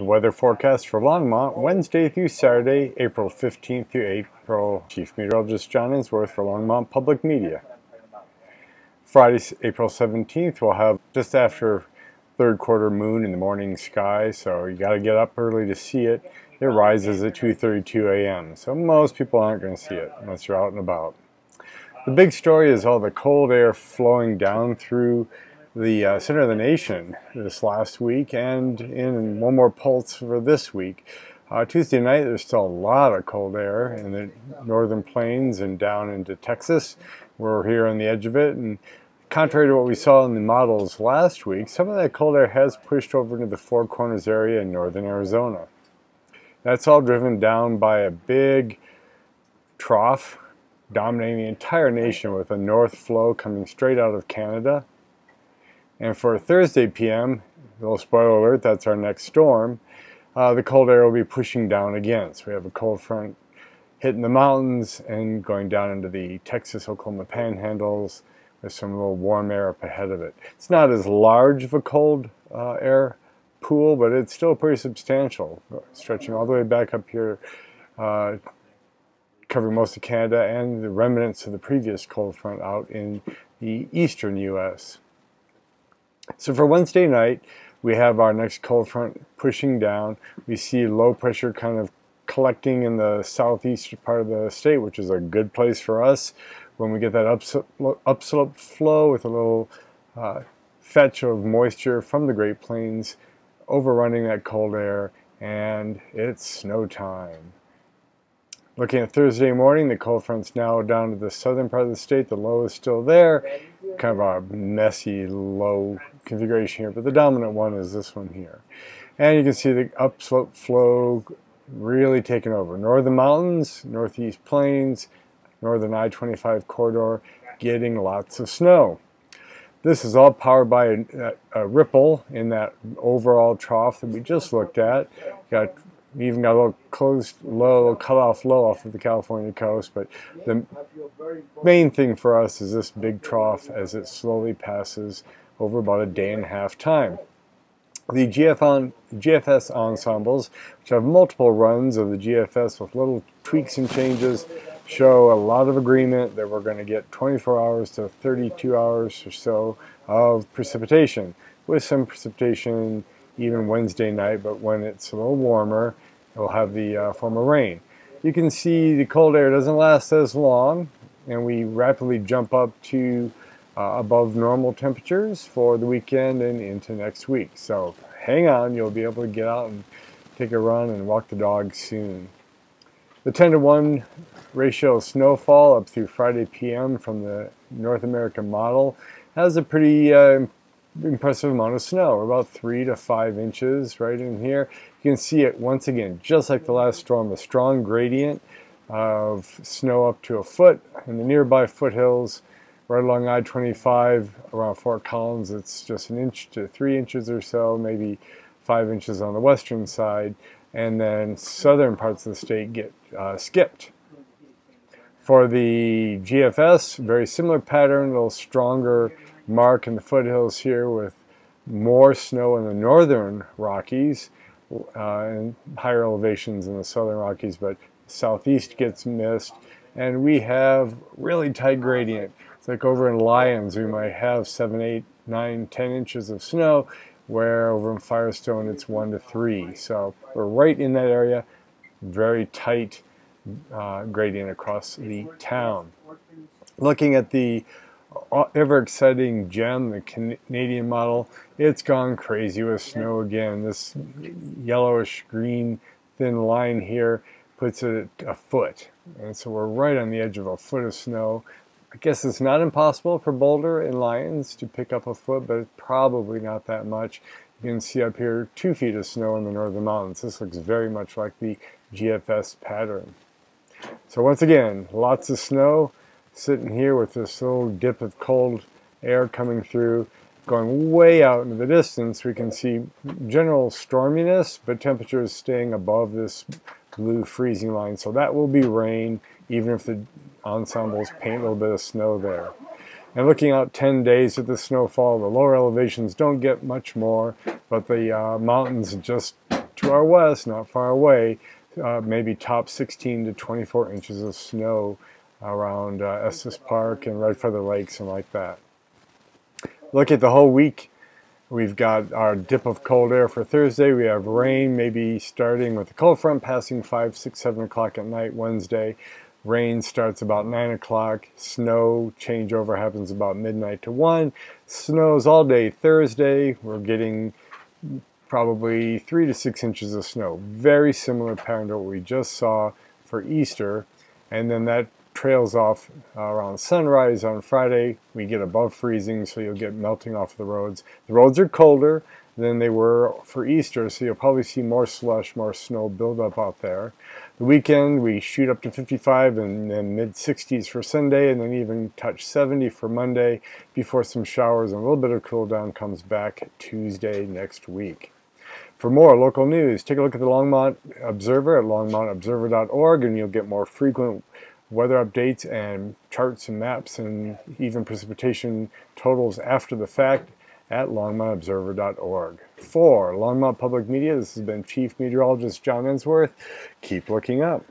The weather forecast for Longmont, Wednesday through Saturday, April 15th through April. Chief Meteorologist John Ensworth for Longmont Public Media. Friday, April 17th, we'll have just after third quarter moon in the morning sky, so you got to get up early to see it. It rises at 2.32 a.m., so most people aren't going to see it unless you're out and about. The big story is all the cold air flowing down through the uh, center of the nation this last week and in one more pulse for this week. Uh, Tuesday night, there's still a lot of cold air in the northern plains and down into Texas. We're here on the edge of it. And contrary to what we saw in the models last week, some of that cold air has pushed over into the Four Corners area in northern Arizona. That's all driven down by a big trough dominating the entire nation with a north flow coming straight out of Canada and for Thursday PM, little spoiler alert, that's our next storm, uh, the cold air will be pushing down again. So we have a cold front hitting the mountains and going down into the Texas Oklahoma panhandles with some little warm air up ahead of it. It's not as large of a cold uh, air pool, but it's still pretty substantial, stretching all the way back up here, uh, covering most of Canada and the remnants of the previous cold front out in the eastern U.S. So for Wednesday night, we have our next cold front pushing down. We see low pressure kind of collecting in the southeast part of the state, which is a good place for us. When we get that upslope, flow with a little uh, fetch of moisture from the Great Plains, overrunning that cold air, and it's snow time. Looking at Thursday morning, the cold front's now down to the southern part of the state. The low is still there. Kind of a messy low configuration here, but the dominant one is this one here. And you can see the upslope flow really taking over. Northern mountains, northeast plains, northern I-25 corridor, getting lots of snow. This is all powered by a, uh, a, ripple in that overall trough that we just looked at. Got even got a little closed low, little cut off low off of the California coast, but the main thing for us is this big trough as it slowly passes over about a day and a half time. The GF GFS ensembles, which have multiple runs of the GFS with little tweaks and changes, show a lot of agreement that we're going to get 24 hours to 32 hours or so of precipitation, with some precipitation even Wednesday night, but when it's a little warmer, it will have the uh, form of rain. You can see the cold air doesn't last as long, and we rapidly jump up to uh, above normal temperatures for the weekend and into next week. So hang on, you'll be able to get out and take a run and walk the dog soon. The 10 to 1 ratio of snowfall up through Friday PM from the North American model has a pretty uh, impressive amount of snow, about 3 to 5 inches right in here. You can see it once again, just like the last storm, a strong gradient of snow up to a foot in the nearby foothills right along I-25 around Fort Collins, it's just an inch to three inches or so, maybe five inches on the western side, and then southern parts of the state get uh, skipped. For the GFS, very similar pattern, a little stronger mark in the foothills here with more snow in the northern Rockies uh, and higher elevations in the southern Rockies, but southeast gets missed, and we have really tight gradient. It's like over in Lyons, we might have seven, eight, nine, ten inches of snow, where over in Firestone it's one to three. So we're right in that area, very tight uh, gradient across the town. Looking at the ever exciting gem, the Canadian model, it's gone crazy with snow again. This yellowish green thin line here puts it a foot. And so we're right on the edge of a foot of snow. I guess it's not impossible for Boulder and Lyons to pick up a foot, but it's probably not that much. You can see up here two feet of snow in the northern mountains. This looks very much like the GFS pattern. So once again, lots of snow sitting here with this little dip of cold air coming through. Going way out into the distance, we can see general storminess, but temperatures staying above this blue freezing line. So that will be rain, even if the ensembles paint a little bit of snow there. And looking out 10 days at the snowfall, the lower elevations don't get much more, but the uh, mountains just to our west, not far away, uh, maybe top 16 to 24 inches of snow around uh, Estes Park and Red Feather Lakes and like that. Look at the whole week. We've got our dip of cold air for Thursday. We have rain, maybe starting with the cold front passing 5, 6, 7 o'clock at night Wednesday. Rain starts about 9 o'clock. Snow changeover happens about midnight to 1. Snows all day Thursday. We're getting probably 3 to 6 inches of snow. Very similar pattern to what we just saw for Easter. And then that trails off uh, around sunrise on Friday. We get above freezing, so you'll get melting off the roads. The roads are colder than they were for Easter, so you'll probably see more slush, more snow buildup out there. The weekend, we shoot up to 55 and then mid 60s for Sunday, and then even touch 70 for Monday before some showers and a little bit of cool down comes back Tuesday next week. For more local news, take a look at the Longmont Observer at longmontobserver.org, and you'll get more frequent weather updates and charts and maps and even precipitation totals after the fact at longmontobserver.org. For Longmont Public Media, this has been Chief Meteorologist John Ensworth. Keep looking up.